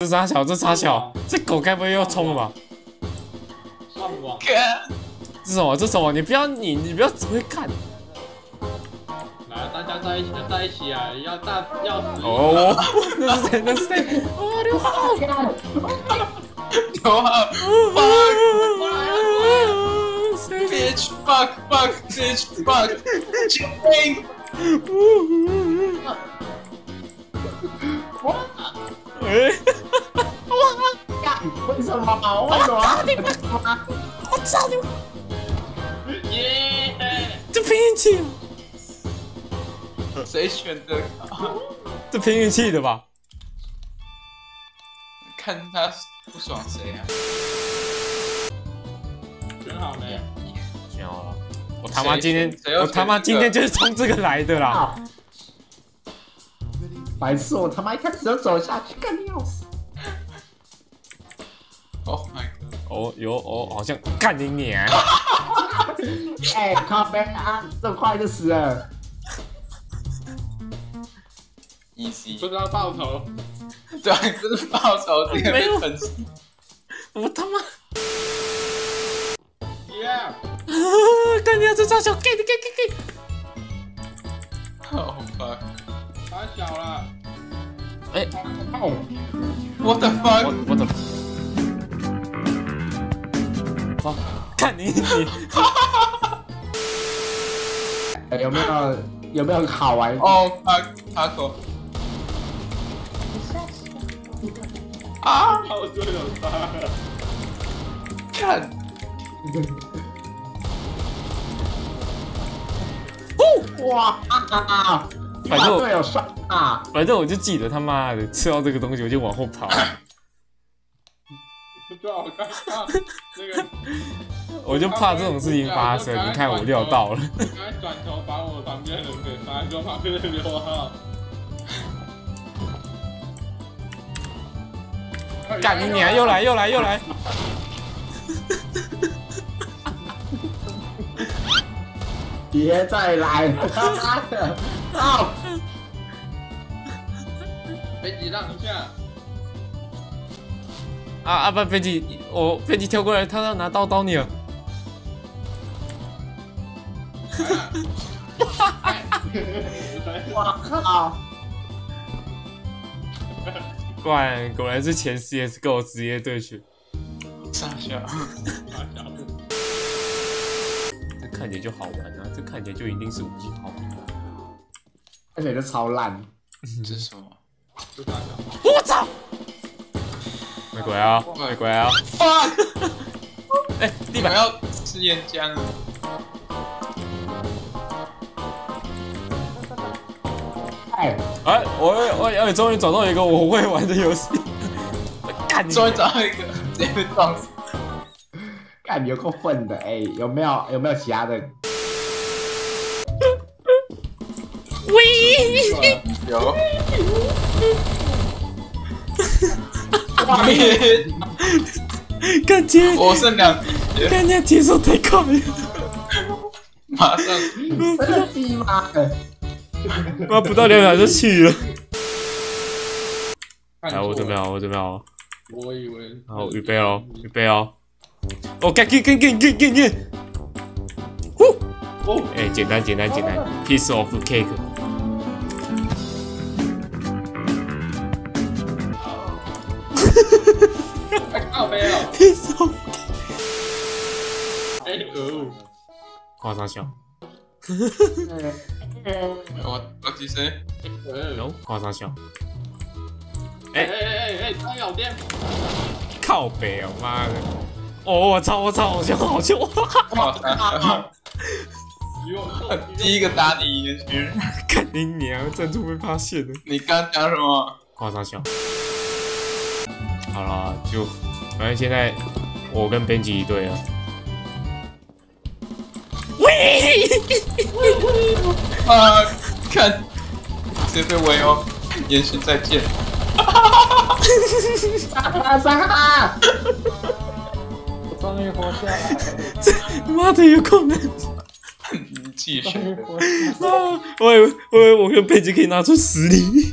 这傻小，这傻小，这狗该不会又冲了吧？上网，这什么？这什么？你不要你你不要只会看。来，大家在一起就在一起啊！要大要死哦，那是谁？那是谁？哦，刘浩，刘浩谁？，bitch fuck fuck bitch fuck，救命！哎，为什么？为什么？我操你！耶！这拼运气，谁选的？这拼运气的吧？看他不爽谁啊？选好没？选好了，我他妈今天我他妈今天就是冲这个来的啦！啊！白痴！我他妈一开始就走下去，干你老死！哦有哦，好像干你娘！哎，靠背啊，这么快就死了！easy，不知道爆头，对，不是报仇，这个没有被粉丝。我他妈耶！干你娘！这傻小，给你给给给！Oh fuck！太小了，哎，What the 我 fuck？我怎么？好，看你你哎 有没有有没有好玩？哦，fuck，塔口。啊！好就有他了。看，哇啊！反正我队友帅啊！反正我就记得他妈的吃到这个东西我就往后跑，不知道我刚刚那个，我就怕这种事情发生。你看我料到了，我刚才转头把我旁边的人给杀，就旁边的刘浩。干你娘！又来又来又来！别再来了！他妈的！啊！飞机让一下，啊啊不，飞机，我飞机跳过来，他要拿刀刀你了。我靠！果然果然是前 CSGO 职业队去，傻笑。这看起来就好玩啊！这看起来就一定是五级好。而且就超烂。这是什么我操！没鬼啊！没鬼啊！？fuck！哎、地板要吃岩浆啊？哎，哎，我我我终于找到一个我会玩的游戏。干你！终于找到一个，直接被撞死。干有够笨的哎！有没有有没有其他的？喂！有。哇！干接，我剩两滴，干你节奏太快了！马上真的鸡妈的！妈不到两秒就去了。看来，我准备错了，好，我准备好。我以为，好，预备哦，预备哦。哦，干干干干干干干！呼！哦，哎，简单简单简单，piece of cake。靠背哦，piece of 哎，可恶，夸张笑，我我几岁？可恶，有夸张笑，哎哎哎哎，哎！他咬店，靠北哦妈的！哦，我操我操，好凶好凶！哇塞！比我第一个打你进去，看你啊，珍珠被发现了，你刚讲什么？夸张笑。好了，就反正现在我跟编辑一队了。喂！啊！看，直接被围殴，延续再见。啊杀他！终于活下来了，这妈的，有可能你继续。啊！我以为我以为我跟编辑可以拿出实力。